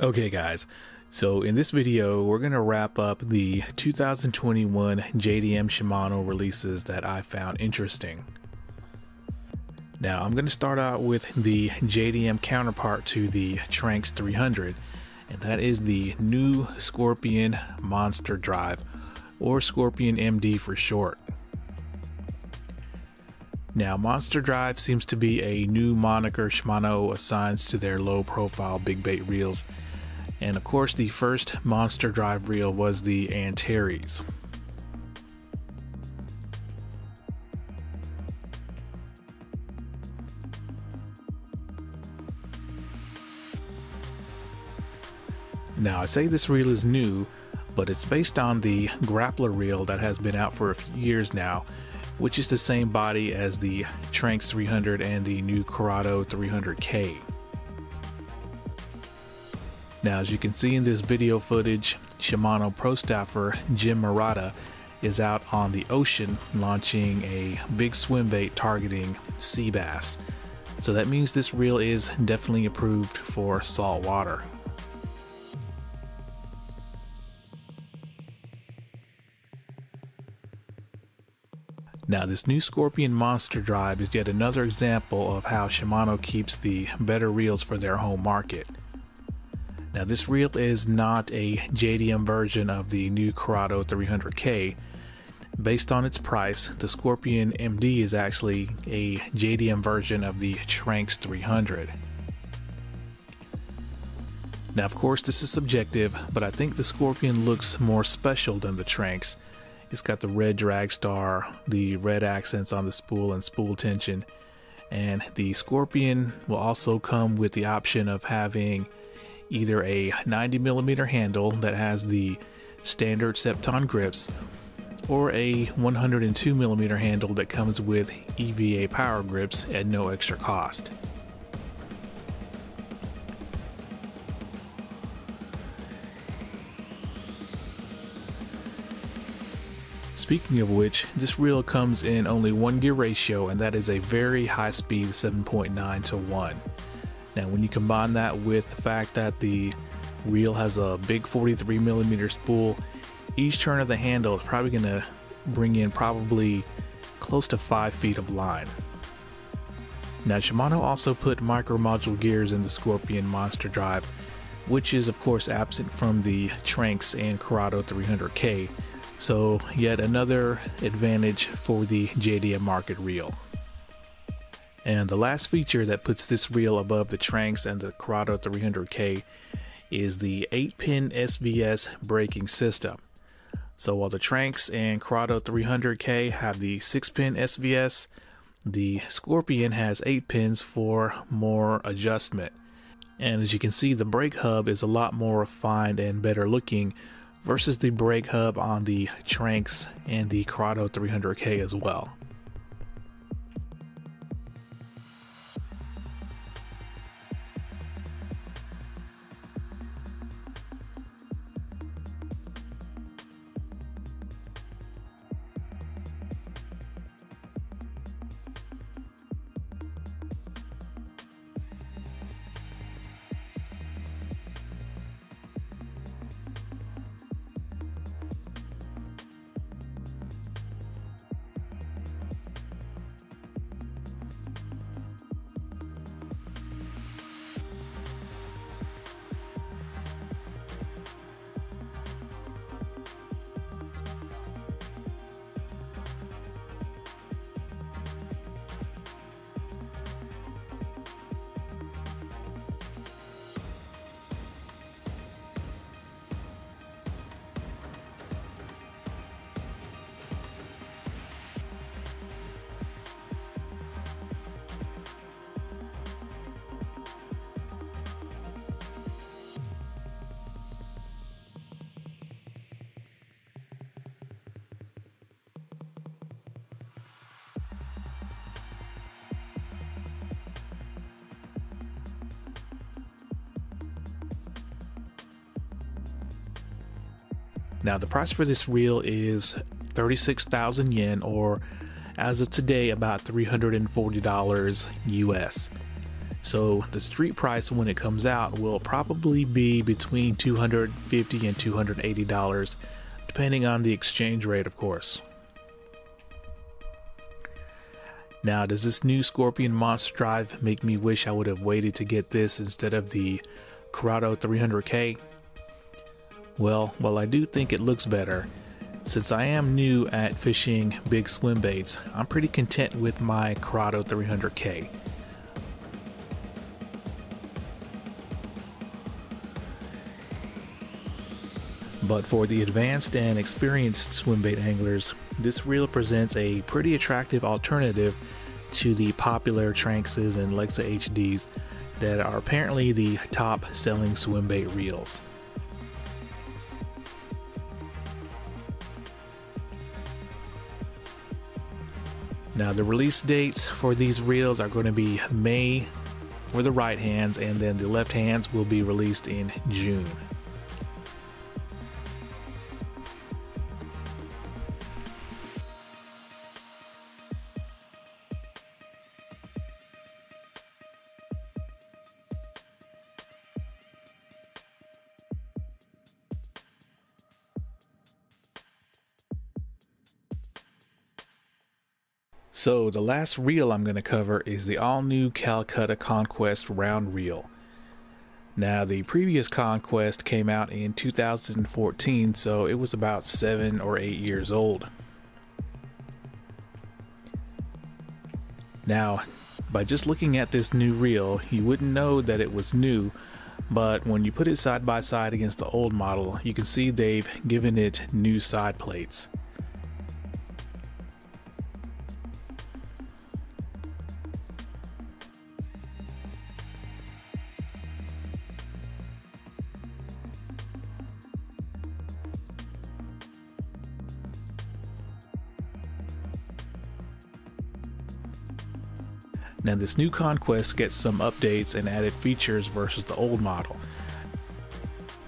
Okay guys, so in this video we're going to wrap up the 2021 JDM Shimano releases that I found interesting. Now I'm going to start out with the JDM counterpart to the Tranx 300 and that is the new Scorpion Monster Drive or Scorpion MD for short. Now, Monster Drive seems to be a new moniker Shimano assigns to their low profile big bait reels and of course, the first monster drive reel was the Antares. Now, I say this reel is new, but it's based on the grappler reel that has been out for a few years now, which is the same body as the Tranx 300 and the new Curado 300K. Now, as you can see in this video footage, Shimano Pro staffer Jim Murata is out on the ocean launching a big swim bait targeting sea bass. So that means this reel is definitely approved for salt water. Now this new Scorpion Monster Drive is yet another example of how Shimano keeps the better reels for their home market. Now this reel is not a JDM version of the new Curado 300K. Based on its price, the Scorpion MD is actually a JDM version of the Tranx 300. Now of course this is subjective, but I think the Scorpion looks more special than the Tranx. It's got the red drag star, the red accents on the spool and spool tension, and the Scorpion will also come with the option of having either a 90 millimeter handle that has the standard Septon grips or a 102 millimeter handle that comes with EVA power grips at no extra cost. Speaking of which, this reel comes in only one gear ratio and that is a very high speed 7.9 to 1. Now, when you combine that with the fact that the reel has a big 43 millimeter spool, each turn of the handle is probably going to bring in probably close to 5 feet of line. Now, Shimano also put micro module gears in the Scorpion Monster Drive, which is, of course, absent from the Tranx and Curado 300K, so yet another advantage for the JDM market reel. And the last feature that puts this reel above the Tranx and the Curado 300K is the 8-pin SVS braking system. So while the Tranx and Curado 300K have the 6-pin SVS, the Scorpion has 8 pins for more adjustment. And as you can see, the brake hub is a lot more refined and better looking versus the brake hub on the Tranx and the Curado 300K as well. Now, the price for this reel is 36,000 yen, or as of today, about $340 US. So the street price when it comes out will probably be between 250 and $280, depending on the exchange rate, of course. Now, does this new Scorpion Monster Drive make me wish I would have waited to get this instead of the Curado 300K? Well, while I do think it looks better, since I am new at fishing big swim baits, I'm pretty content with my Curado 300K. But for the advanced and experienced swim bait anglers, this reel presents a pretty attractive alternative to the popular Tranxes and Lexa HDs that are apparently the top selling swim bait reels. Now, the release dates for these reels are going to be May for the right hands, and then the left hands will be released in June. So, the last reel I'm going to cover is the all new Calcutta Conquest round reel. Now, the previous Conquest came out in 2014, so it was about seven or eight years old. Now, by just looking at this new reel, you wouldn't know that it was new, but when you put it side by side against the old model, you can see they've given it new side plates. Now, this new Conquest gets some updates and added features versus the old model.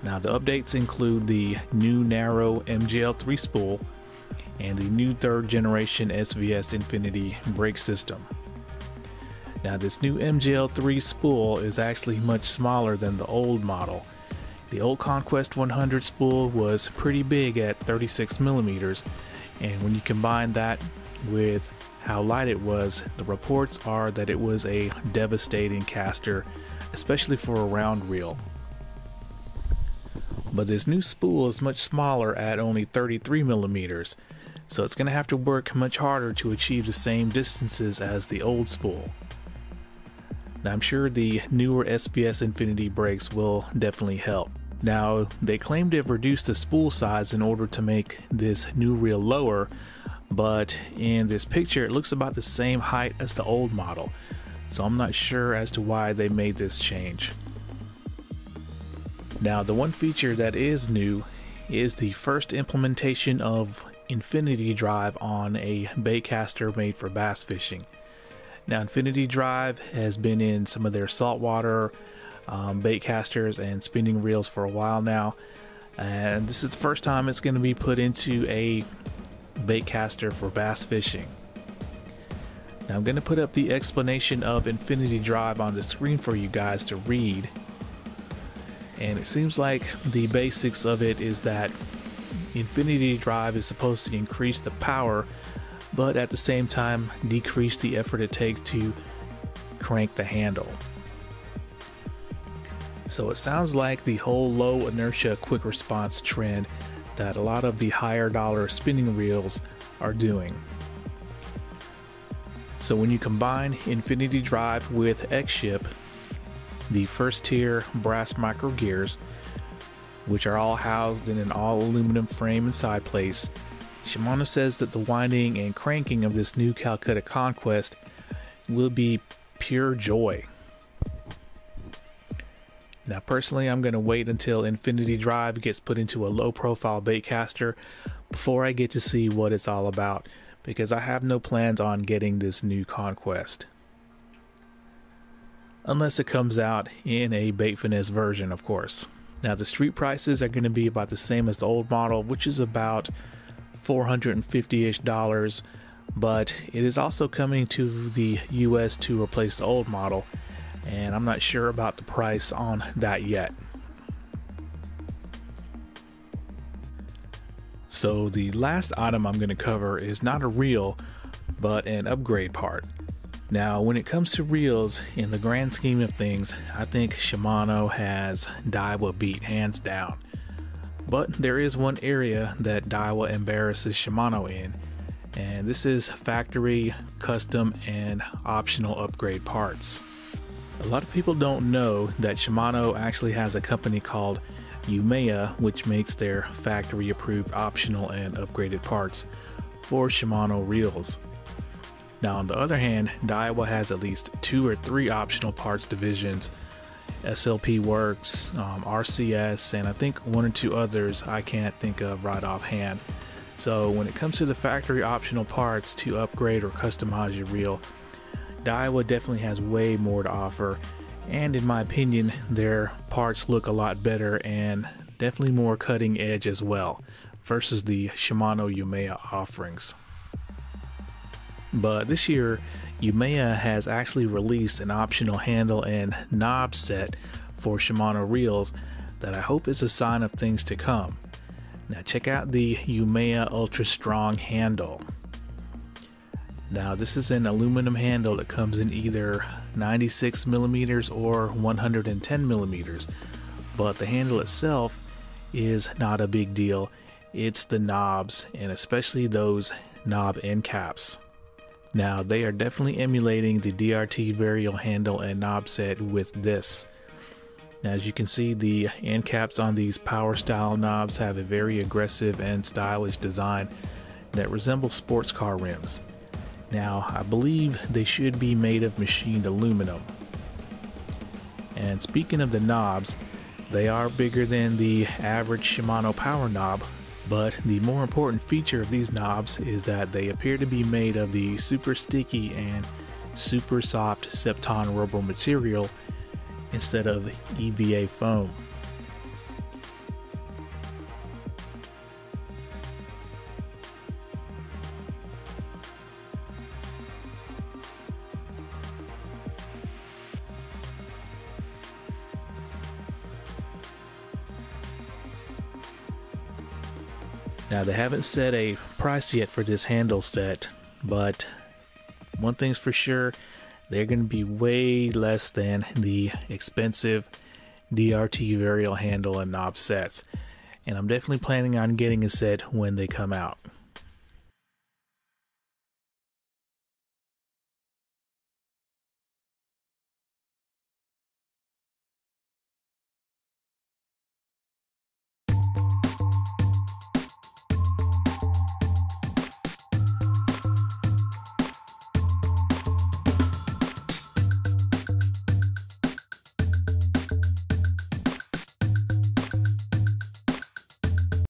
Now, the updates include the new narrow MGL3 spool and the new third generation SVS Infinity brake system. Now, this new MGL3 spool is actually much smaller than the old model. The old Conquest 100 spool was pretty big at 36 millimeters, and when you combine that with how light it was, the reports are that it was a devastating caster, especially for a round reel. But this new spool is much smaller at only 33 millimeters, so it's going to have to work much harder to achieve the same distances as the old spool. Now, I'm sure the newer SVS Infinity brakes will definitely help. Now, they claim to have reduced the spool size in order to make this new reel lower, but in this picture it looks about the same height as the old model so I'm not sure as to why they made this change. Now the one feature that is new is the first implementation of Infinity Drive on a baitcaster made for bass fishing. Now Infinity Drive has been in some of their saltwater um, baitcasters and spinning reels for a while now and this is the first time it's going to be put into a baitcaster for bass fishing. Now I'm going to put up the explanation of Infinity Drive on the screen for you guys to read. And it seems like the basics of it is that Infinity Drive is supposed to increase the power, but at the same time decrease the effort it takes to crank the handle. So it sounds like the whole low inertia quick response trend that a lot of the higher dollar spinning reels are doing. So when you combine Infinity Drive with X-Ship, the first tier brass micro gears, which are all housed in an all aluminum frame and side plates, Shimano says that the winding and cranking of this new Calcutta Conquest will be pure joy. Now, personally, I'm going to wait until Infinity Drive gets put into a low profile baitcaster before I get to see what it's all about because I have no plans on getting this new Conquest. Unless it comes out in a bait finesse version, of course. Now, the street prices are going to be about the same as the old model, which is about 450 ish dollars, but it is also coming to the US to replace the old model and I'm not sure about the price on that yet. So, the last item I'm going to cover is not a reel, but an upgrade part. Now, when it comes to reels, in the grand scheme of things, I think Shimano has Daiwa beat hands down. But there is one area that Daiwa embarrasses Shimano in, and this is factory, custom, and optional upgrade parts. A lot of people don't know that Shimano actually has a company called Yumeya, which makes their factory approved optional and upgraded parts for Shimano reels. Now, on the other hand, Daiwa has at least two or three optional parts divisions SLP Works, um, RCS, and I think one or two others I can't think of right offhand. So, when it comes to the factory optional parts to upgrade or customize your reel, Daiwa definitely has way more to offer, and in my opinion, their parts look a lot better and definitely more cutting edge as well versus the Shimano Yumeya offerings. But this year, Yumeya has actually released an optional handle and knob set for Shimano reels that I hope is a sign of things to come. Now, check out the Yumeya Ultra Strong handle. Now, this is an aluminum handle that comes in either 96 millimeters or 110 millimeters, but the handle itself is not a big deal. It's the knobs, and especially those knob end caps. Now, they are definitely emulating the DRT Varial handle and knob set with this. Now, as you can see, the end caps on these power style knobs have a very aggressive and stylish design that resembles sports car rims. Now, I believe they should be made of machined aluminum. And speaking of the knobs, they are bigger than the average Shimano power knob, but the more important feature of these knobs is that they appear to be made of the super sticky and super soft Septon rubber material instead of EVA foam. Now, they haven't set a price yet for this handle set, but one thing's for sure they're going to be way less than the expensive DRT varial handle and knob sets. And I'm definitely planning on getting a set when they come out.